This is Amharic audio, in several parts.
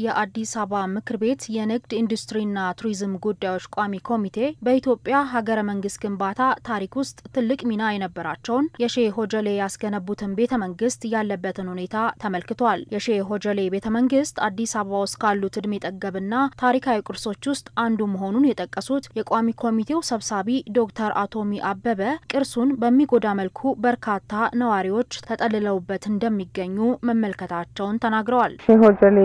የአዲስ አበባ ምክር ቤት የንግድ ኢንዱስትሪና ቱሪዝም ጉዳዮች ቋሚ ኮሚቴ በኢትዮጵያ ሀገረ መንግስት ግንባታ ታሪክ ውስጥ ትልቅ ሚና የነበራቸውን የሼህ ሆጀሌ ያስገነቡትን ቤተ መንግስት ያለበትን ሁኔታ ተመልክቷል። የሼህ ሆጀሌ ቤተ መንግስት አዲስ አበባ ውስጥ ካሉት እድሜ ጠገብና ታሪካዊ ቅርሶች ውስጥ አንዱ መሆኑን የጠቀሱት የቋሚ ኮሚቴው ሰብሳቢ ዶክተር አቶሚ አበበ ቅርሱን በሚጎዳ መልኩ በርካታ ነዋሪዎች ተጠልለውበት እንደሚገኙ መመልከታቸውን ተናግረዋል። ሼህ ሆጀሌ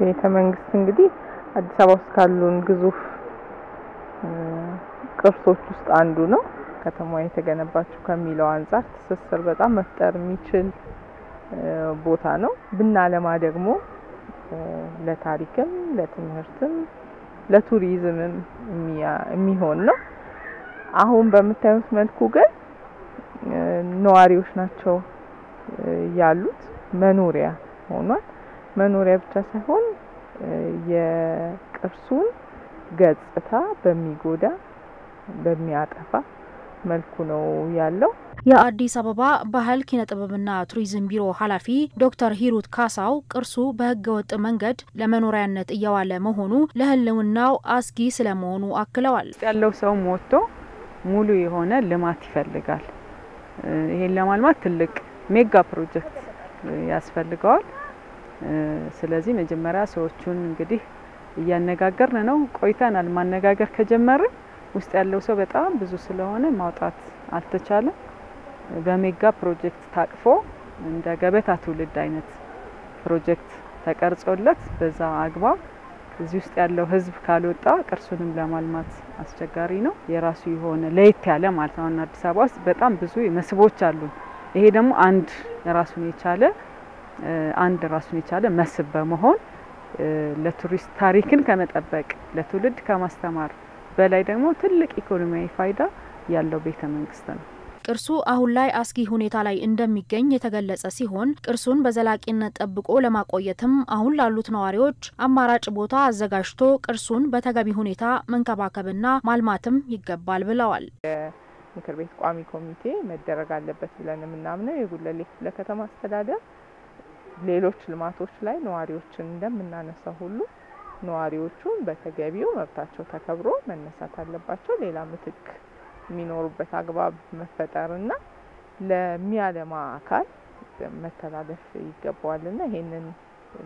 ቤተ መንግስት እንግዲህ አዲስ አበባ ውስጥ ካሉን ግዙፍ ቅርሶች ውስጥ አንዱ ነው። ከተማዋ የተገነባችው ከሚለው አንጻር ትስስር በጣም መፍጠር የሚችል ቦታ ነው። ብናለማ ደግሞ ለታሪክም፣ ለትምህርትም፣ ለቱሪዝምም የሚሆን ነው። አሁን በምታዩት መልኩ ግን ነዋሪዎች ናቸው ያሉት መኖሪያ ሆኗል። መኖሪያ ብቻ ሳይሆን የቅርሱን ገጽታ በሚጎዳ በሚያጠፋ መልኩ ነው ያለው። የአዲስ አበባ ባህል ኪነ ጥበብና ቱሪዝም ቢሮ ኃላፊ ዶክተር ሂሩት ካሳው ቅርሱ በሕገ ወጥ መንገድ ለመኖሪያነት እየዋለ መሆኑ ለሕልውናው አስጊ ስለመሆኑ አክለዋል። ያለው ሰው ሞቶ ሙሉ የሆነ ልማት ይፈልጋል። ይሄን ለማልማት ትልቅ ሜጋ ፕሮጀክት ያስፈልገዋል። ስለዚህ መጀመሪያ ሰዎቹን እንግዲህ እያነጋገርን ነው ቆይተናል። ማነጋገር ከጀመርን ውስጥ ያለው ሰው በጣም ብዙ ስለሆነ ማውጣት አልተቻለም። በሜጋ ፕሮጀክት ታቅፎ እንደ ገበታ ትውልድ አይነት ፕሮጀክት ተቀርጾለት በዛ አግባብ እዚህ ውስጥ ያለው ህዝብ ካልወጣ ቅርሱንም ለማልማት አስቸጋሪ ነው። የራሱ የሆነ ለየት ያለ ማለት ነው። አዲስ አበባ ውስጥ በጣም ብዙ መስህቦች አሉን። ይሄ ደግሞ አንድ ራሱን የቻለ አንድ ራሱን የቻለ መስህብ በመሆን ለቱሪስት ታሪክን ከመጠበቅ ለትውልድ ከማስተማር በላይ ደግሞ ትልቅ ኢኮኖሚያዊ ፋይዳ ያለው ቤተ መንግስት ነው። ቅርሱ አሁን ላይ አስጊ ሁኔታ ላይ እንደሚገኝ የተገለጸ ሲሆን ቅርሱን በዘላቂነት ጠብቆ ለማቆየትም አሁን ላሉት ነዋሪዎች አማራጭ ቦታ አዘጋጅቶ ቅርሱን በተገቢ ሁኔታ መንከባከብና ማልማትም ይገባል ብለዋል። የምክር ቤት ቋሚ ኮሚቴ መደረግ አለበት ብለን የምናምነው የጉለሌ ክፍለ ከተማ አስተዳደር ሌሎች ልማቶች ላይ ነዋሪዎችን እንደምናነሳ ሁሉ ነዋሪዎቹን በተገቢው መብታቸው ተከብሮ መነሳት አለባቸው። ሌላ ምትክ የሚኖሩበት አግባብ መፈጠርና ለሚያለማ አካል መተላለፍ ይገባዋልና ይሄንን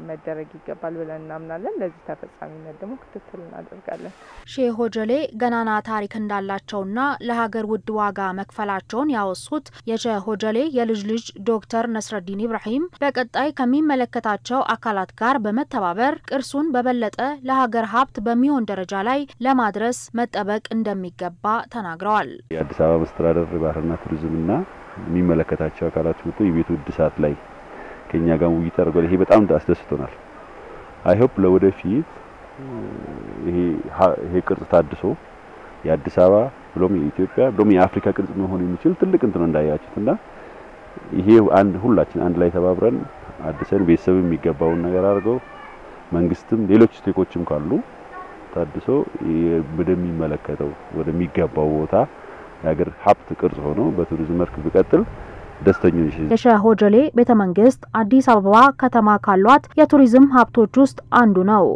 መደረግ ይገባል ብለን እናምናለን። ለዚህ ተፈጻሚነት ደግሞ ክትትል እናደርጋለን። ሼህ ሆጀሌ ገናና ታሪክ እንዳላቸውና ለሀገር ውድ ዋጋ መክፈላቸውን ያወሱት የሼህ ሆጀሌ የልጅ ልጅ ዶክተር ነስረዲን ኢብራሂም በቀጣይ ከሚመለከታቸው አካላት ጋር በመተባበር ቅርሱን በበለጠ ለሀገር ሀብት በሚሆን ደረጃ ላይ ለማድረስ መጠበቅ እንደሚገባ ተናግረዋል። የአዲስ አበባ መስተዳደር ባህልና ቱሪዝምና የሚመለከታቸው አካላት መጥቶ የቤቱ እድሳት ላይ ከኛ ጋር ውይይት አድርጓል። ይሄ በጣም አስደስቶናል። I hope ለወደፊት ይሄ ይሄ ቅርጽ ታድሶ የአዲስ አበባ ብሎም የኢትዮጵያ ብሎም የአፍሪካ ቅርጽ መሆን የሚችል ትልቅ እንትን እንዳያችሁትና ይሄ አንድ ሁላችን አንድ ላይ ተባብረን አድሰን ቤተሰብ የሚገባውን ነገር አድርገው መንግስትም ሌሎች stake ኦችም ካሉ ታድሶ ወደሚመለከተው ወደሚገባው ቦታ የሀገር ሀብት ቅርጽ ሆኖ በቱሪዝም መልክ ቢቀጥል ደስተኞች። ሆጀሌ ቤተ መንግስት አዲስ አበባ ከተማ ካሏት የቱሪዝም ሀብቶች ውስጥ አንዱ ነው።